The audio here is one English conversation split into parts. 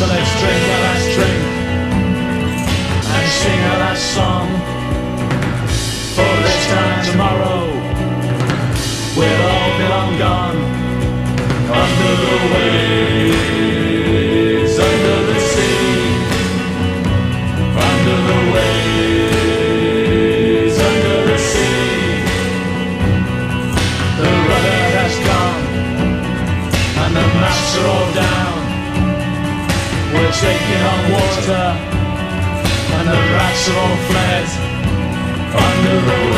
So let's drink the last drink and sing. fish taking on water, and the rats are all fled under the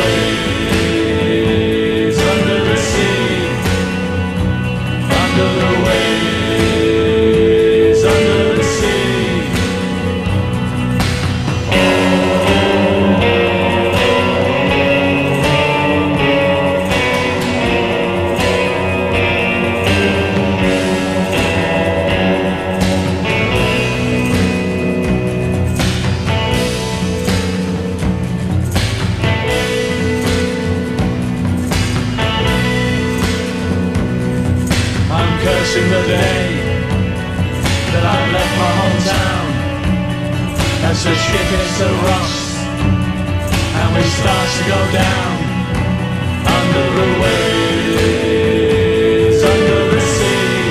The ship shit hits the rocks And we start to go down Under the waves Under the sea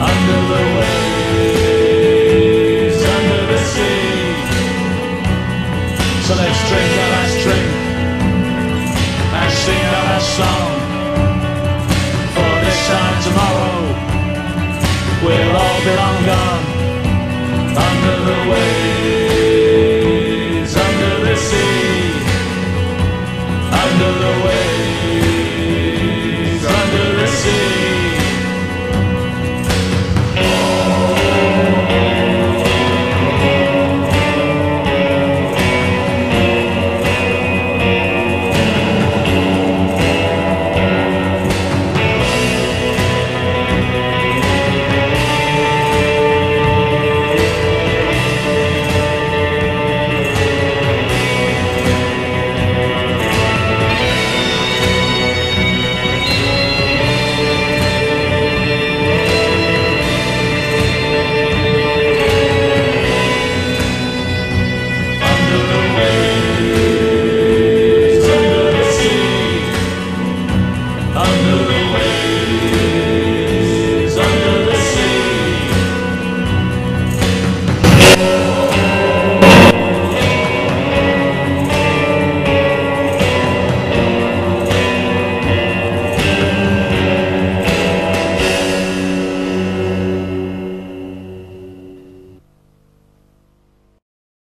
Under the waves Under the sea. So let's drink our last drink And sing our last song. For this time tomorrow We'll all be long gone.